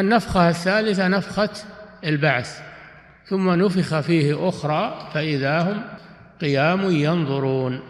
النفخة الثالثة نفخة البعث ثم نفخ فيه أخرى فإذا هم قيام ينظرون.